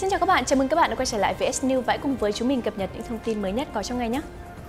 Xin chào các bạn, chào mừng các bạn đã quay trở lại với S News và hãy cùng với chúng mình cập nhật những thông tin mới nhất có trong ngày nhé.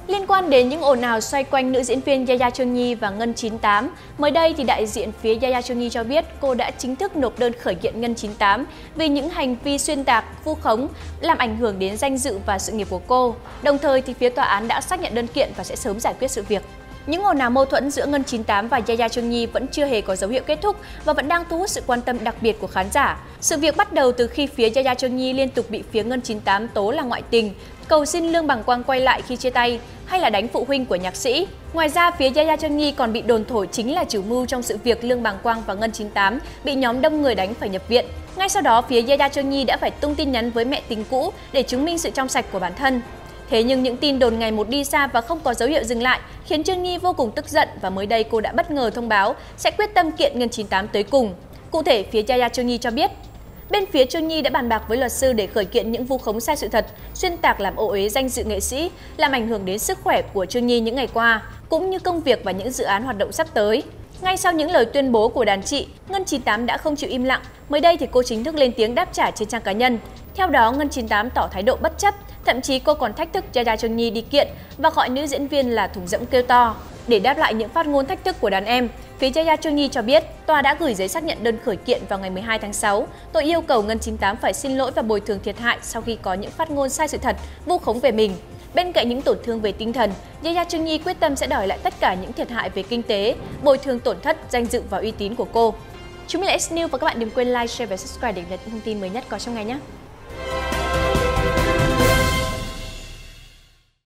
Liên quan đến những ồn ào xoay quanh nữ diễn viên Yaya Trương Nhi và Ngân 98, mới đây thì đại diện phía Yaya Trương Nhi cho biết cô đã chính thức nộp đơn khởi kiện Ngân 98 vì những hành vi xuyên tạc, vu khống làm ảnh hưởng đến danh dự và sự nghiệp của cô. Đồng thời thì phía tòa án đã xác nhận đơn kiện và sẽ sớm giải quyết sự việc. Những ồn ào mâu thuẫn giữa Ngân 98 và Yaya Trương Nhi vẫn chưa hề có dấu hiệu kết thúc và vẫn đang thu hút sự quan tâm đặc biệt của khán giả. Sự việc bắt đầu từ khi phía Yaya Trương Nhi liên tục bị phía Ngân 98 tố là ngoại tình, cầu xin Lương Bằng Quang quay lại khi chia tay hay là đánh phụ huynh của nhạc sĩ. Ngoài ra, phía Yaya Trương Nhi còn bị đồn thổi chính là chủ mưu trong sự việc Lương Bằng Quang và Ngân 98 bị nhóm đông người đánh phải nhập viện. Ngay sau đó, phía Yaya Trương Nhi đã phải tung tin nhắn với mẹ tình cũ để chứng minh sự trong sạch của bản thân. Thế nhưng những tin đồn ngày một đi xa và không có dấu hiệu dừng lại khiến Trương Nhi vô cùng tức giận và mới đây cô đã bất ngờ thông báo sẽ quyết tâm kiện Ngân 98 tới cùng. Cụ thể, phía Yaya Trương Nhi cho biết, Bên phía Trương Nhi đã bàn bạc với luật sư để khởi kiện những vu khống sai sự thật, xuyên tạc làm ô uế danh dự nghệ sĩ, làm ảnh hưởng đến sức khỏe của Trương Nhi những ngày qua, cũng như công việc và những dự án hoạt động sắp tới. Ngay sau những lời tuyên bố của đàn chị, Ngân 98 đã không chịu im lặng. Mới đây thì cô chính thức lên tiếng đáp trả trên trang cá nhân. Theo đó, Ngân 98 tỏ thái độ bất chấp, thậm chí cô còn thách thức Yaya Trương Nhi đi kiện và gọi nữ diễn viên là thùng rỗng kêu to. Để đáp lại những phát ngôn thách thức của đàn em, phía Yaya Trương Nhi cho biết tòa đã gửi giấy xác nhận đơn khởi kiện vào ngày 12 tháng 6. Tội yêu cầu Ngân 98 phải xin lỗi và bồi thường thiệt hại sau khi có những phát ngôn sai sự thật, vu khống về mình. Bên cạnh những tổn thương về tinh thần, Yaya Trương Nhi quyết tâm sẽ đòi lại tất cả những thiệt hại về kinh tế, bồi thường tổn thất, danh dự và uy tín của cô. Chúng mình là S News và các bạn đừng quên like, share và subscribe để nhận thông tin mới nhất có trong ngày nhé.